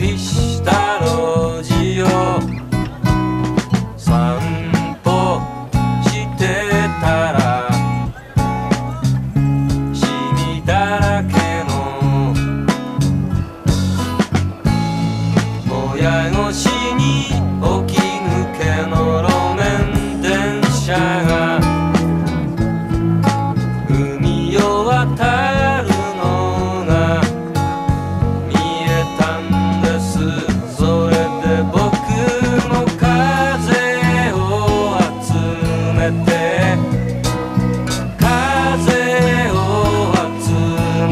旅した路地を散歩してたらシミだらけの親越しに起き抜けの路面電車が海を渡る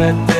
internet